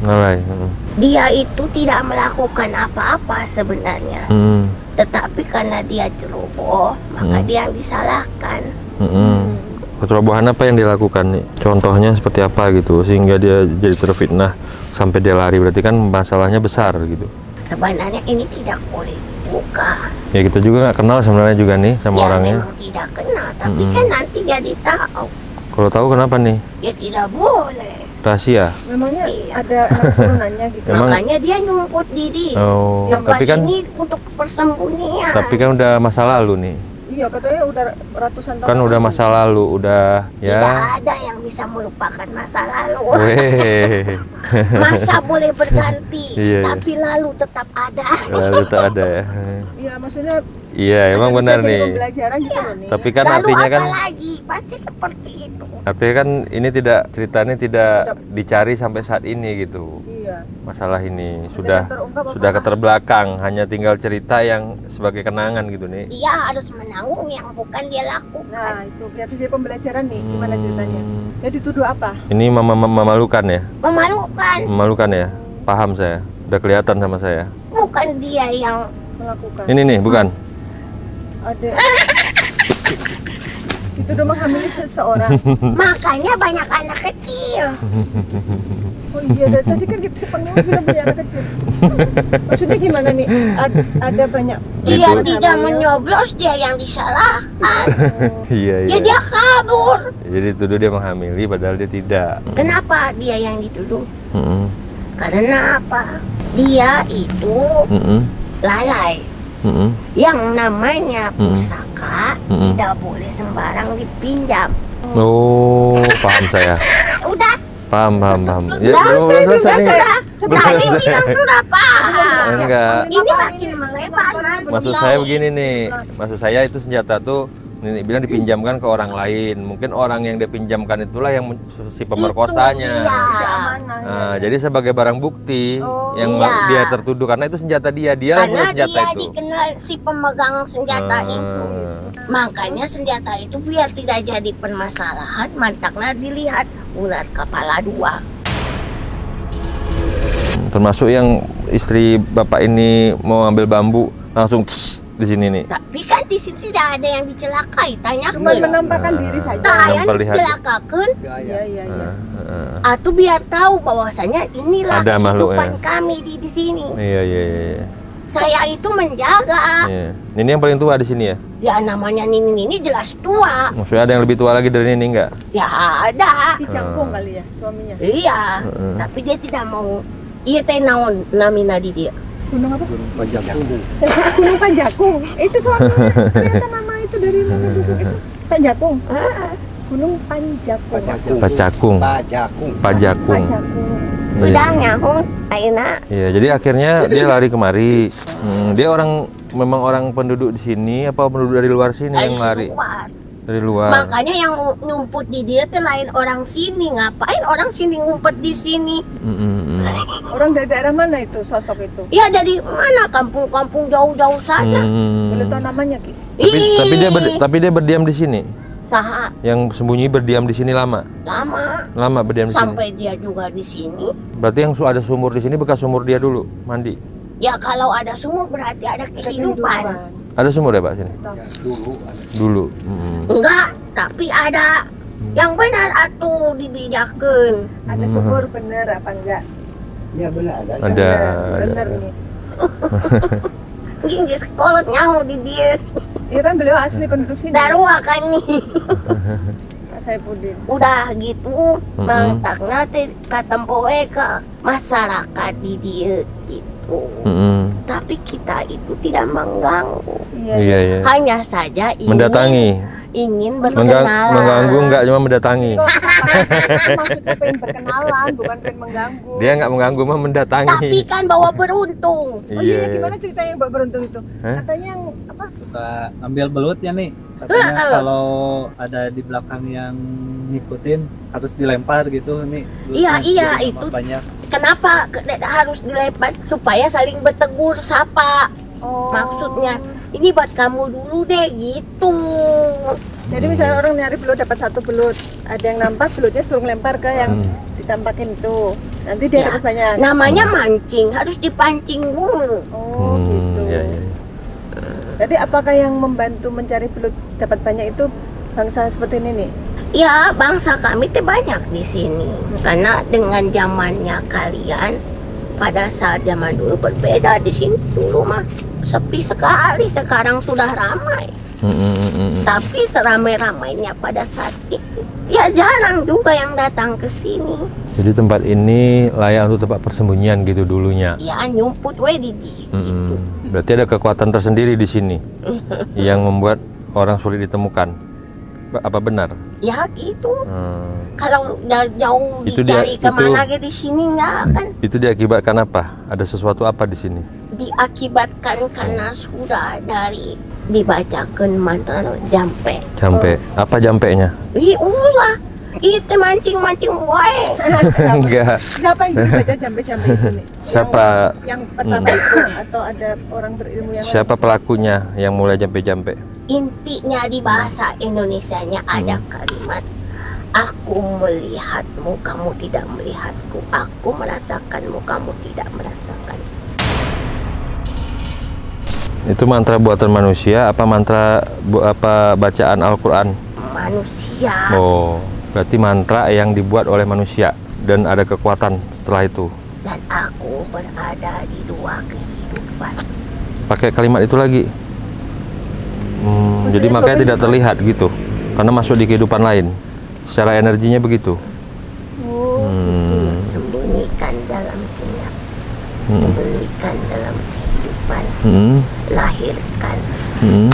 lalai. Hmm. dia itu tidak melakukan apa-apa sebenarnya Hmm. tetapi karena dia ceroboh maka Hmm. dia yang disalahkan Hmm. Keterobohan apa yang dilakukan nih? Contohnya seperti apa gitu sehingga dia jadi terfitnah sampai dia lari berarti kan masalahnya besar gitu. sebenarnya ini tidak boleh dibuka Ya kita juga nggak kenal sebenarnya juga nih sama ya orangnya. memang tidak kenal tapi Mm-mm. kan nanti jadi tahu Kalau tahu kenapa nih? ya tidak boleh Rahasia. Memangnya Iya. ada turunannya gitu. Makanya dia nyumput di di Oh, tempat tapi kan ini untuk persembunyian tapi kan udah masa lalu nih. Iya, katanya udah ratusan tahun. Kan udah masa lalu, udah tidak ya. ada yang bisa melupakan masa lalu Weh. masa boleh berganti Iya, iya. tapi lalu tetap ada Lalu tak ada ya. Iya, maksudnya Iya, emang benar jadi nih. pembelajaran gitu loh nih. Tapi kan lalu artinya apa kan lagi pasti seperti itu artinya kan ini tidak ceritanya tidak dicari sampai saat ini gitu. Iya. Masalah ini sudah terungkap apa? sudah keterbelakang, hanya tinggal cerita yang sebagai kenangan gitu nih. dia harus menanggung yang bukan dia lakukan Nah, itu biar jadi pembelajaran nih gimana Hmm. ceritanya. Dia dituduh apa? Ini mem- mem- memalukan ya? memalukan Memalukan ya? Paham saya. Udah kelihatan sama saya. bukan dia yang Melakukan. Ini nih, bukan? Ada dituduh menghamili seseorang. makanya banyak anak kecil Oh iya, dari tadi kan kita panggil bilang punya anak kecil. Maksudnya gimana nih? Ad- ada banyak dia Itu- tidak menyoblos dia yang disalahkan Iya, ya dia kabur Jadi tuduh dia menghamili padahal dia tidak. kenapa dia yang dituduh Mm-mm. karena apa dia itu Mm-mm. lalai Mm-mm. yang namanya pusaka Mm-mm. tidak boleh sembarang dipinjam Oh, paham saya. udah Paham, paham, paham. Ya, Udah, saya selesai sudah tadi selesai. bilang sudah paham Enggak. ini makin melebar Maksud saya begini nih, maksud saya itu senjata tuh Nenek bilang dipinjamkan ke orang lain. Mungkin orang yang dipinjamkan itulah yang si pemerkosanya. Keamanan. Nah, jadi sebagai barang bukti Oh. yang Iya. dia tertuduh karena itu senjata dia, dia punya senjata dia itu. dikenal si pemegang senjata Ah. itu makanya senjata itu biar tidak jadi permasalahan mantaknya dilihat ular kepala dua Termasuk yang istri bapak ini mau ambil bambu langsung tss, di sini nih. tapi kan di sini tidak ada yang dicelakai tanya Cuma menampakkan diri saja. tak yang Memperlihat- dicelakakan Iya, iya, iya. Heeh. atau biar tahu bahwasanya inilah Ada makhluk, kehidupan ya. kami di di sini Iya, iya, iya. iya. Saya itu menjaga. Iya. Nini yang paling tua di sini ya? Ya namanya Nini ini jelas tua. Maksudnya ada yang lebih tua lagi dari Nini nggak? Ya ada. Di Cangkung kali ya suaminya. Iya. Tapi dia tidak mau. Iya teh naon namina di dia. Gunung apa? Gunung Panjakung. Itu suaminya. Ternyata nama itu dari mana susu itu? Panjakung. Gunung Panjakung. Pacakung, Pajakung. Pajakung. Panjakung. Iya. Udah nyahut. Aina. Iya, jadi akhirnya dia lari kemari. Hmm, dia orang memang orang penduduk di sini apa penduduk dari luar sini yang lari? Luar. Dari luar. Makanya yang ngumpet di dia tuh lain orang sini. Ngapain orang sini ngumpet di sini? Mm, mm, mm. Orang dari daerah mana itu sosok itu? Ya dari mana kampung-kampung jauh-jauh sana. Hmm. Boleh tahu namanya Ki? Tapi, Ih, tapi dia ber- tapi dia berdiam di sini. saha Yang sembunyi berdiam di sini lama. lama Lama berdiam di sini. sampai dia juga di sini. Berarti yang su- ada sumur di sini bekas sumur dia dulu mandi. Ya kalau ada sumur berarti ada kehidupan. Ada sumur ya Pak sini? Dulu Dulu. Mm. Enggak, tapi ada. Yang benar atuh dibijakeun. Ada sumur bener apa enggak? Ya benar ada. Ada. Bener ada. nih. Mungkin di sekolah nyaho di dia. Iya kan beliau asli penduduk sini. Darua kan nih. Pak Saipudin. Udah gitu, Mm-mm. mangtakna teh katempoe ke masyarakat di dia gitu. Mm-mm. Tapi kita itu tidak mengganggu. Iya. Iya iya. Hanya saja ingin Mendatangi. Ingin Menggang- berkenalan. mengganggu enggak cuma mendatangi. Maksudnya pengen berkenalan, bukan pengen mengganggu. Dia enggak mengganggu mah Tapi mendatangi. kan bawa beruntung. Oh iya, gimana ceritanya Mbak beruntung itu? Hah? Katanya yang apa? suka ambil belutnya nih katanya kalau ada di belakang yang ngikutin harus dilempar gitu nih Iya, belutnya iya, jadi itu. banyak Kenapa ke- harus dilempar supaya saling bertegur sapa? Oh. Maksudnya ini buat kamu dulu deh gitu. Jadi misalnya orang nyari belut dapat satu belut, ada yang nampak belutnya suruh lempar ke yang Hmm. ditampakin itu. Nanti dia Ya. dapat banyak. Namanya mancing, harus dipancing dulu. Oh Hmm, gitu. iya, iya. Jadi apakah yang membantu mencari belut dapat banyak itu bangsa seperti ini nih? Ya, bangsa kami teh banyak di sini. Karena dengan zamannya kalian pada saat zaman dulu berbeda di sini dulu mah sepi sekali. Sekarang sudah ramai. Mm, mm, mm, mm. Tapi seramai-ramainya pada saat itu ya jarang juga yang datang ke sini. Jadi tempat ini layak untuk tempat persembunyian gitu dulunya. Ya nyumput we di di. Mm-mm. Berarti ada kekuatan tersendiri di sini yang membuat orang sulit ditemukan. Apa benar? Ya gitu. Hmm. Kalau udah jauh Itu dia- dicari ke mana itu- ke di sini nggak akan Itu diakibatkan apa? Ada sesuatu apa di sini? Diakibatkan karena sudah dari dibacakan mantra jampe. Jampe. Apa jampenya? Ih ulah. Itu mancing-mancing wae. Enggak. Siapa yang dulu baca jambe-jambe itu nih? Siapa Yang, yang pertama itu atau ada orang berilmu yang siapa pelakunya yang mulai jampe-jampe? Intinya di bahasa Indonesianya ada Hmm. kalimat Aku melihatmu, kamu tidak melihatku. Aku merasakanmu, kamu tidak merasakan. Itu mantra buatan manusia apa mantra bu- apa bacaan Al-Qur'an? Manusia. Oh, berarti mantra yang dibuat oleh manusia dan ada kekuatan setelah itu. dan aku berada di dua kehidupan. Pakai kalimat itu lagi. Hmm, Maksudnya jadi makanya tidak terlihat gitu. Karena masuk di kehidupan lain. Secara energinya begitu. Oh, Hmm. Sembunyikan dalam senyap, Hmm. sembunyikan dalam kehidupan, Hmm. lahirkan Hmm.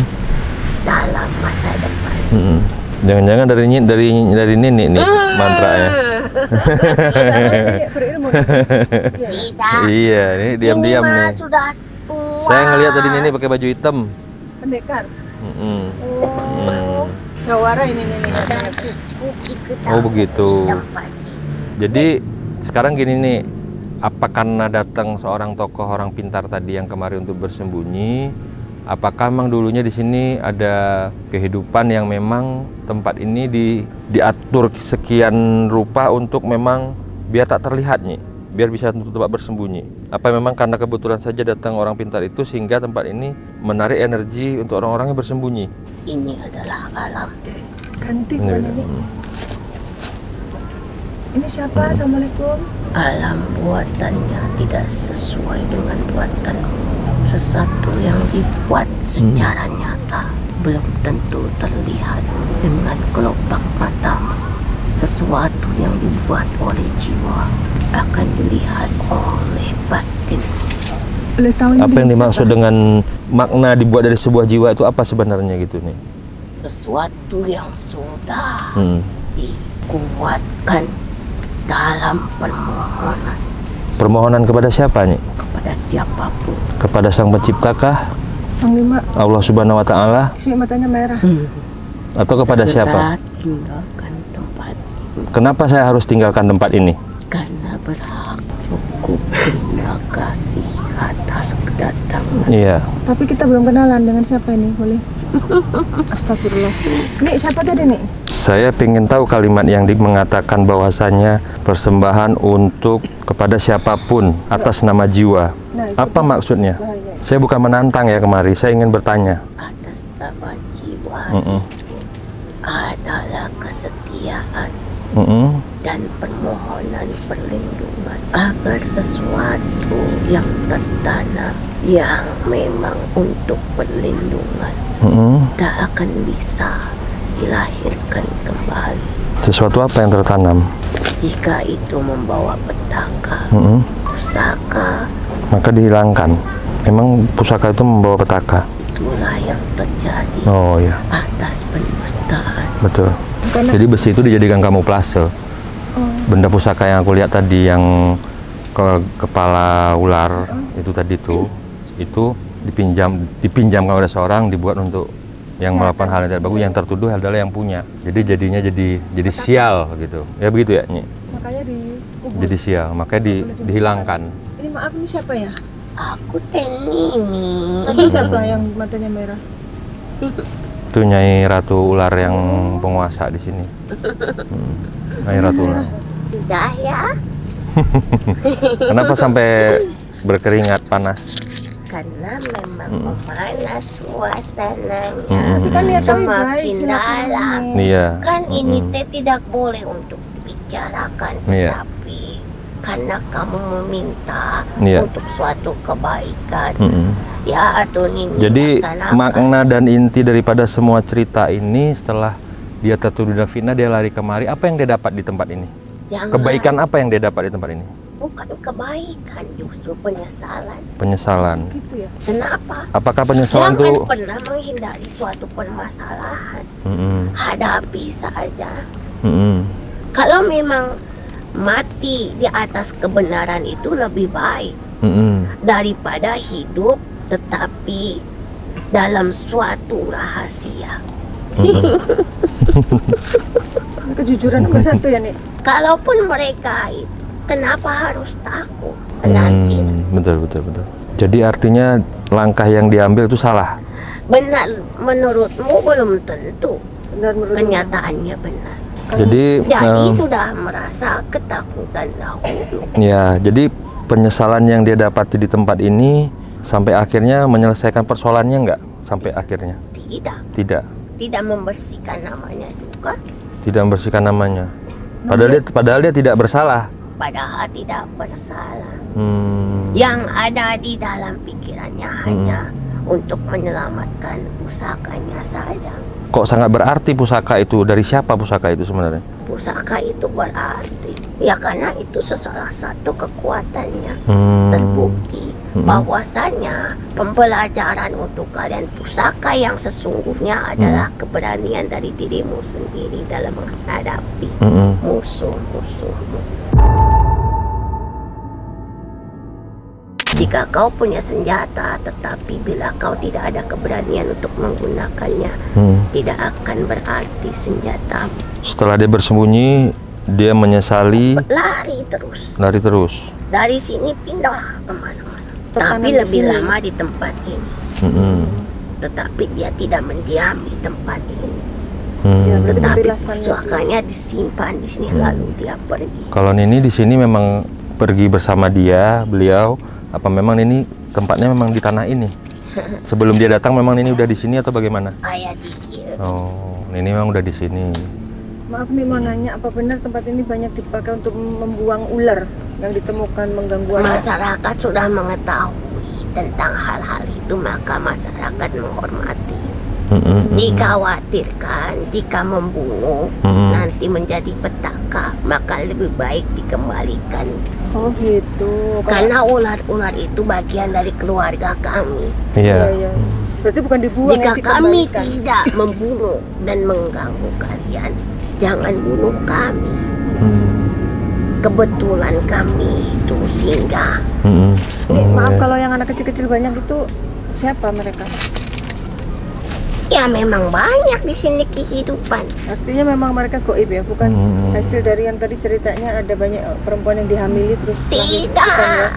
dalam masa depan. Hmm. Jangan-jangan dari Nyi- dari dari Nini nih mantranya. kayak berilmu. nih. Iya. Tidak. iya, ini diam-diam Ini nih. sudah tua. Saya ngelihat tadi Nini pakai baju hitam. Pendekar. Mm-mm. Oh. Jawara ini nih Oh, begitu. ini. Jadi sekarang gini nih, apa karena datang seorang tokoh orang pintar tadi yang kemarin untuk bersembunyi? Apakah memang dulunya di sini ada kehidupan yang memang tempat ini di diatur sekian rupa untuk memang biar tak terlihat nih, biar bisa untuk tempat bersembunyi? Apa memang karena kebetulan saja datang orang pintar itu sehingga tempat ini menarik energi untuk orang-orang yang bersembunyi? Ini adalah alam. Ganti Ini, bukan ini. hmm. Siapa? Assalamualaikum. Alam buatannya tidak sesuai dengan buatanmu. sesuatu yang dibuat secara nyata belum tentu terlihat dengan kelopak matamu. Sesuatu yang dibuat oleh jiwa akan dilihat oleh batin. Boleh tahu ini Apa yang dimaksud siapa? dengan makna dibuat dari sebuah jiwa itu apa sebenarnya gitu nih? Sesuatu yang sudah Hmm. dikuatkan dalam permohonan Permohonan kepada siapa nih? kepada siapa pun. Kepada Sang Penciptakah? Bang Lima, Allah Subhanahu wa taala matanya merah. atau kepada Segera siapa? tinggalkan tempat ini Kenapa saya harus tinggalkan tempat ini? karena berhak cukup terima kasih atas kedatangan. Iya. Tapi kita belum kenalan dengan siapa ini, boleh? Astagfirullah. Nih, siapa tadi nih? Saya ingin tahu kalimat yang di- mengatakan bahwasanya persembahan untuk kepada siapa pun atas nama jiwa. Nah, itu Apa maksudnya? Saya bukan menantang ya kemari, saya ingin bertanya. Atas nama jiwa Mm-mm. adalah kesetiaan Mm-mm. dan permohonan perlindungan agar sesuatu yang tertanam yang memang untuk perlindungan Mm-mm. tak akan bisa dilahirkan kembali Sesuatu apa yang tertanam? jika itu membawa petaka Mm-mm. pusaka Maka dihilangkan. Memang pusaka itu membawa petaka. itulah yang terjadi Oh ya, atas pendustaan betul. Karena Jadi besi itu dijadikan kamuflase. Benda pusaka yang aku lihat tadi yang ke kepala ular itu tadi itu itu dipinjam dipinjamkan oleh seorang dibuat untuk yang melakukan hal yang tidak bagus yang tertuduh adalah yang punya. Jadi jadinya jadi jadi sial gitu. Ya begitu ya, Nyi. makanya di kubur. Jadi sial, makanya di, dihilangkan. Ini maaf ini siapa ya? aku tenini Atau siapa yang matanya merah? Itu Nyai Ratu Ular yang penguasa di sini. Hmm. Nyai Ratu Ular. sudah ya Kenapa sampai berkeringat panas? Karena memang memanas suasananya kan kami baik, semakin dalam. Iya. kan ini teh tidak boleh untuk dibicarakan Iya. tetapi karena kamu meminta Iya. untuk suatu kebaikan Mm-mm. ya atau ini Jadi laksanakan. makna dan inti daripada semua cerita ini setelah dia tertuduh dan fitnah dia lari kemari. Apa yang dia dapat di tempat ini? Jangan, Kebaikan apa yang dia dapat di tempat ini? Bukan kebaikan justru penyesalan Penyesalan. Gitu ya. kenapa Apakah penyesalan Jangan itu? pernah menghindari suatu permasalahan Mm-mm. hadapi saja Mm-mm. kalau memang mati di atas kebenaran itu lebih baik Mm-mm. daripada hidup tetapi dalam suatu rahasia. Kejujuran nomor satu ya nih. Kalaupun mereka itu, kenapa harus takut? Nanti Hmm, betul betul betul. Jadi artinya langkah yang diambil itu salah. benar menurutmu belum tentu Benar menurut kenyataannya benar. Jadi Jadi em, sudah merasa ketakutan dahulu. ya jadi penyesalan yang dia dapati di tempat ini sampai akhirnya menyelesaikan persoalannya enggak sampai akhirnya Tidak, tidak tidak membersihkan namanya juga. tidak membersihkan namanya. Padahal dia padahal dia tidak bersalah. Padahal tidak bersalah. Hmm, Yang ada di dalam pikirannya hanya untuk menyelamatkan pusakanya saja. kok sangat berarti pusaka itu dari siapa pusaka itu sebenarnya? Pusaka itu berarti ya karena itu salah satu kekuatannya Hmm, terbukti bahwasanya pembelajaran untuk kalian pusaka yang sesungguhnya adalah keberanian dari dirimu sendiri dalam menghadapi mm-mm. musuh-musuhmu. Jika kau punya senjata, tetapi bila kau tidak ada keberanian untuk menggunakannya, Hmm. tidak akan berarti senjatamu. Setelah dia bersembunyi, dia menyesali, Lari terus. lari terus. Dari sini pindah ke mana-mana. Tapi lebih sini. lama di tempat ini. Mm-mm. Tetapi dia tidak mendiami tempat ini. Hmm. Ya, berarti Tetapi pusakanya disimpan di sini lalu dia pergi. Kalau Nini di sini memang pergi bersama dia, beliau apa memang Nini tempatnya memang di tanah ini? Sebelum dia datang memang Nini udah di sini atau bagaimana? Ayah dikir. Oh, Nini memang udah di sini. Maaf nih mau nanya, apa benar tempat ini banyak dipakai untuk membuang ular yang ditemukan mengganggu anak? Masyarakat sudah mengetahui tentang hal-hal itu maka masyarakat menghormati. Mm, mm, mm, mm. Dikhawatirkan jika membunuh Mm. nanti menjadi petaka maka lebih baik dikembalikan. Oh gitu. Karena ular-ular itu bagian dari keluarga kami. Iya. Iya, iya. Berarti bukan dibuang Jika ya, kami tidak membunuh dan mengganggu kalian, jangan bunuh kami. Mm, Kebetulan kami itu singgah. mm, mm. Ini, Oh, maaf ya. kalau yang anak kecil-kecil banyak itu siapa mereka? Ya memang banyak di sini kehidupan. Artinya memang mereka goib ya, bukan Hmm. hasil dari yang tadi ceritanya ada banyak perempuan yang dihamili terus lahir. Bukan ya? Tidak.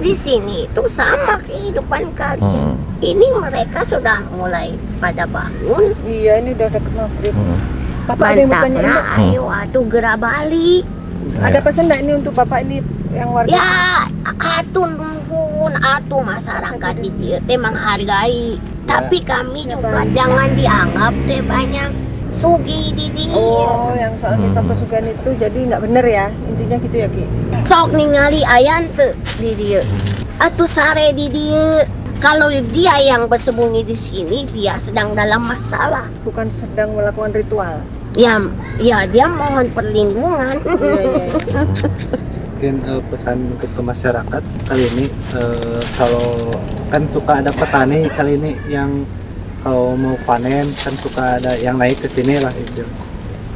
Di sini itu sama kehidupan kalian. Hmm. Ini mereka sudah mulai pada bangun. Iya, ini udah dekat maghrib. Hmm. Bapak ada yang bertanya, Bantangnya, Mbak, ayo atuh gerak balik. ada pesan nggak ini untuk bapak ini yang warga? Ya, atuh nuhun, atuh masyarakat di menghargai. Tapi kami juga jangan dianggap teh banyak sugi di dia. Oh, yang soal Hmm. mitos pesugihan itu jadi nggak bener ya? Intinya gitu ya, Ki? Sok ningali ayan teu di dia. Atuh sare di dia. Kalau dia yang bersembunyi di sini, dia sedang dalam masalah. Bukan sedang melakukan ritual. Ya, ya dia mohon perlindungan. Iya, iya, iya. mungkin eh, pesan untuk ke masyarakat kali ini eh, kalau kan suka ada petani kali ini yang kalau mau panen kan suka ada yang naik ke sini lah itu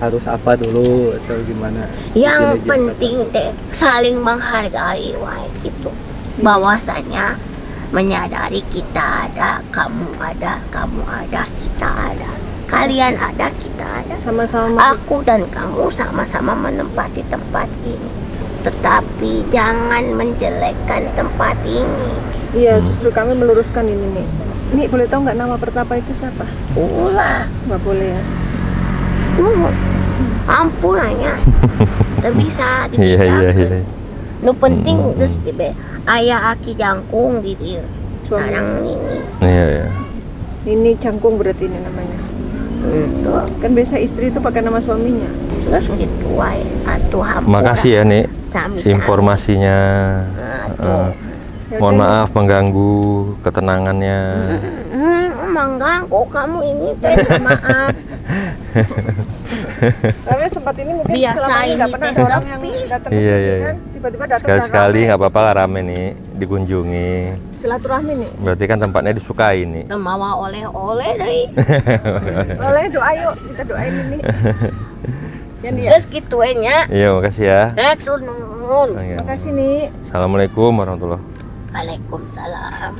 harus apa dulu atau gimana Yang Gini-gini. penting teh saling menghargai wae gitu. Bahwasanya menyadari kita ada, kamu ada, kamu ada, kita ada. Kalian ada, kita ada. Sama-sama Aku dan kamu sama-sama menempati tempat ini. Tetapi jangan menjelekkan tempat ini. Iya, justru kami meluruskan ini nih. Ini boleh tahu nggak nama pertapa itu siapa? Ulah, Nggak boleh ya. uh, ampun hanya. Tak bisa Iya, iya, iya. Nu penting Hmm. geus tibe aya aki jangkung di dieu. Suami. Sarang ini. Iya, iya. Ini cangkung berarti ini namanya. Itu Kan biasa istri itu pakai nama suaminya. Terus gitu wae. Atuh. Makasih ya. Sami-sami. Informasinya. Eh, Ya mohon maaf mengganggu ketenangannya. Hmm, mengganggu kamu ini teh maaf. Karena sempat ini mungkin Biasa selama ini nggak pernah orang yang datang ke Iya, sini iya, kan. Tiba-tiba datang Sekali-sekali rame. nggak apa-apa lah rame nih dikunjungi. Silaturahmi nih. Berarti kan tempatnya disukai nih. Temawa oleh-oleh deui. Boleh doa yuk, kita doain ini. Ya ya. Terus gitu nya. Iya, makasih ya. Hatur nuhun. Makasih nih. Assalamualaikum warahmatullahi Waalaikumsalam.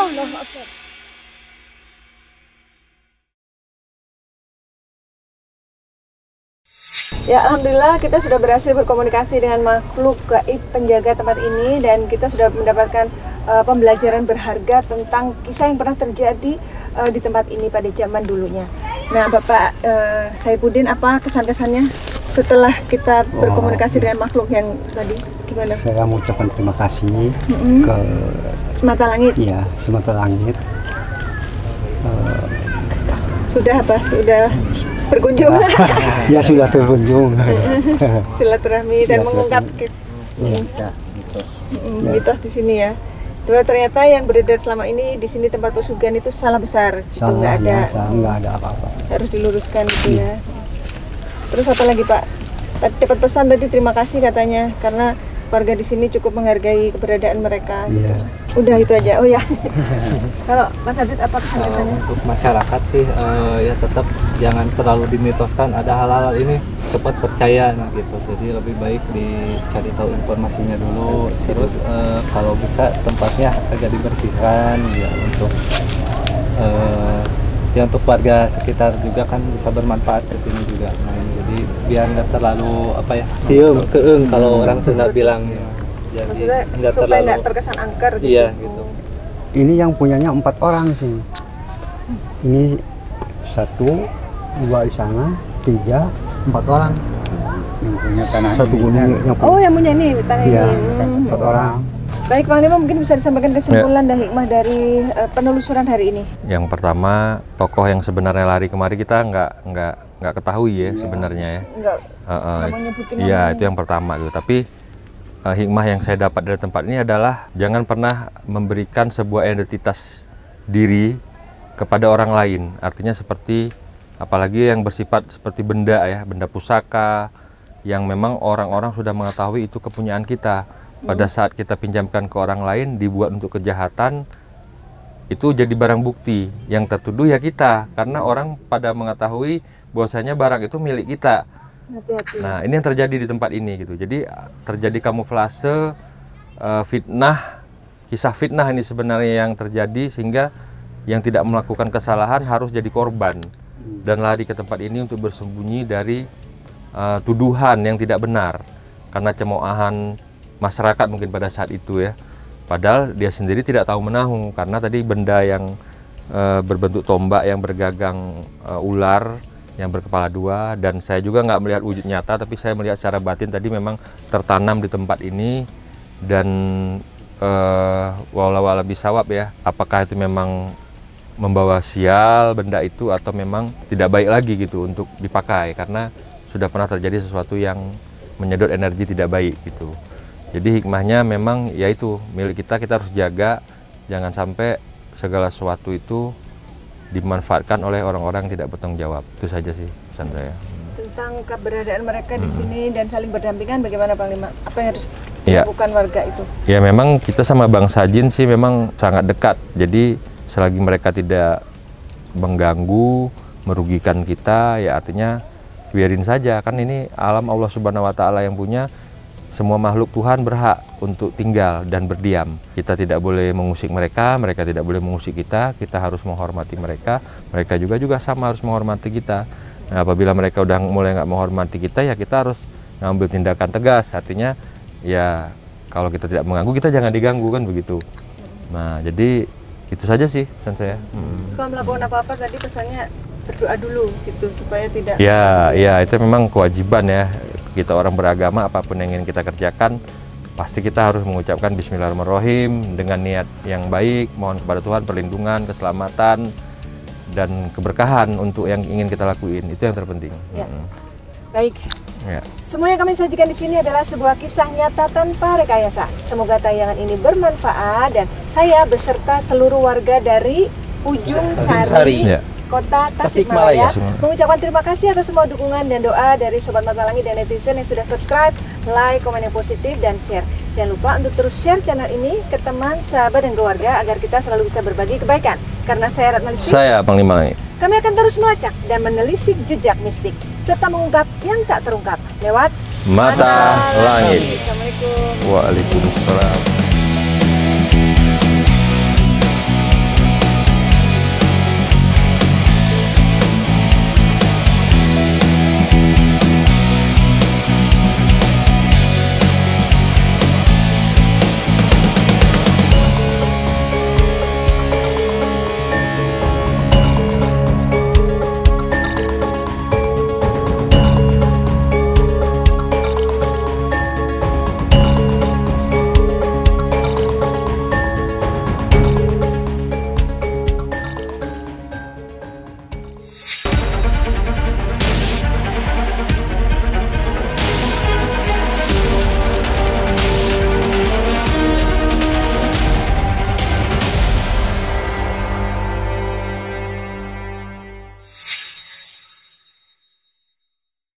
Allah Akbar. Ya Alhamdulillah kita sudah berhasil berkomunikasi dengan makhluk gaib penjaga tempat ini dan kita sudah mendapatkan uh, pembelajaran berharga tentang kisah yang pernah terjadi uh, di tempat ini pada zaman dulunya. Nah Bapak uh, Saifuddin apa kesan-kesannya setelah kita berkomunikasi dengan makhluk yang tadi gimana? Saya mengucapkan terima kasih Mm-mm. ke Semata langit ya semata langit. Eh, sudah apa? Sudah berkunjung ya sudah terkunjung. silaturahmi dan Ya, mengungkap ya, ya, gitu. mm, mitos di sini ya. Bahwa ternyata yang beredar selama ini di sini tempat pesugihan itu salah besar, itu Salah nggak ada, ya, salah, nggak ada apa-apa. harus diluruskan gitu ya. Terus apa lagi Pak? Tadi dapat pesan tadi terima kasih katanya karena warga di sini cukup menghargai keberadaan mereka. Iya. Udah itu aja. Oh ya. Kalau Mas Adit apa Kalau kesannya? untuk masyarakat sih eh, ya tetap jangan terlalu dimitoskan ada hal-hal ini cepat percaya nah gitu jadi lebih baik dicari tahu informasinya dulu terus eh, kalau bisa tempatnya agak dibersihkan ya untuk eh, ya untuk warga sekitar juga kan bisa bermanfaat ke sini juga nah jadi biar nggak terlalu apa ya diem keeng kalau orang Sunda bilang ya. jadi nggak supaya terlalu nggak terkesan angker gitu. iya gitu Ini yang punyanya empat orang sih. Ini satu, dua di sana, tiga, empat orang. Yang punya tanah satu gunung yang Oh, yang punya ini tanah Iya, ini. Hmm. empat orang. Baik, Bang Nima mungkin bisa disampaikan kesimpulan dan hikmah dari eh, penelusuran hari ini. Yang pertama, tokoh yang sebenarnya lari kemari kita nggak nggak nggak ketahui ya sebenarnya ya. Enggak nggak Iya, namanya. itu yang pertama gitu. Tapi eh, hikmah yang saya dapat dari tempat ini adalah jangan pernah memberikan sebuah identitas diri kepada orang lain. Artinya seperti apalagi yang bersifat seperti benda ya, benda pusaka yang memang orang-orang sudah mengetahui itu kepunyaan kita. Pada saat kita pinjamkan ke orang lain dibuat untuk kejahatan itu jadi barang bukti yang tertuduh ya kita karena orang pada mengetahui bahwasanya barang itu milik kita. Hati-hati. Nah, ini yang terjadi di tempat ini gitu. Jadi terjadi kamuflase eh, fitnah, kisah fitnah ini sebenarnya yang terjadi sehingga yang tidak melakukan kesalahan harus jadi korban dan lari ke tempat ini untuk bersembunyi dari eh, tuduhan yang tidak benar karena cemoohan masyarakat mungkin pada saat itu ya. Padahal dia sendiri tidak tahu menahu karena tadi benda yang eh, berbentuk tombak yang bergagang eh, ular yang berkepala dua. Dan saya juga nggak melihat wujud nyata tapi saya melihat secara batin tadi memang tertanam di tempat ini. Dan eh walau bisawab ya apakah itu memang membawa sial benda itu atau memang tidak baik lagi gitu untuk dipakai? Karena sudah pernah terjadi sesuatu yang menyedot energi tidak baik gitu. Jadi hikmahnya memang yaitu milik kita kita harus jaga. Jangan sampai segala sesuatu itu dimanfaatkan oleh orang-orang yang tidak bertanggung jawab. Itu saja sih pesan saya. Tentang keberadaan mereka di sini dan saling berdampingan bagaimana Panglima? Apa yang harus Ya. dilakukan warga itu? Ya memang kita sama bangsa jin sih memang sangat dekat. Jadi selagi mereka tidak mengganggu, merugikan kita, ya artinya biarin saja. Kan ini alam Allah Subhanahu wa taala yang punya semua makhluk Tuhan berhak untuk tinggal dan berdiam. Kita tidak boleh mengusik mereka, mereka tidak boleh mengusik kita. Kita harus menghormati mereka, mereka juga juga sama harus menghormati kita. Nah, apabila mereka udah mulai nggak menghormati kita, ya kita harus ngambil tindakan tegas. Artinya, ya kalau kita tidak mengganggu, kita jangan diganggu kan begitu. Nah, jadi itu saja sih pesan saya. Hmm. Kalau melakukan apa-apa tadi pesannya berdoa dulu gitu supaya tidak Ya, ya itu memang kewajiban ya kita orang beragama apa pun yang ingin kita kerjakan pasti kita harus mengucapkan Bismillahirrahmanirrahim dengan niat yang baik, mohon kepada Tuhan perlindungan, keselamatan dan keberkahan untuk yang ingin kita lakuin itu yang terpenting. Ya. Mm. baik. Ya. Semua yang kami sajikan di sini adalah sebuah kisah nyata tanpa rekayasa. Semoga tayangan ini bermanfaat dan saya beserta seluruh warga dari Ujung Sari, Sari. Ya. Kota Tasikmalaya. Tasikmalaya mengucapkan terima kasih atas semua dukungan dan doa dari Sobat Mata Langit dan netizen yang sudah subscribe, like, komen yang positif, dan share. Jangan lupa untuk terus share channel ini ke teman, sahabat, dan keluarga agar kita selalu bisa berbagi kebaikan. Karena saya Ratna Listri, Saya Panglima Langit. kami akan terus melacak dan menelisik jejak mistik serta mengungkap yang tak terungkap lewat Mata Langit. Assalamualaikum. Waalaikumsalam.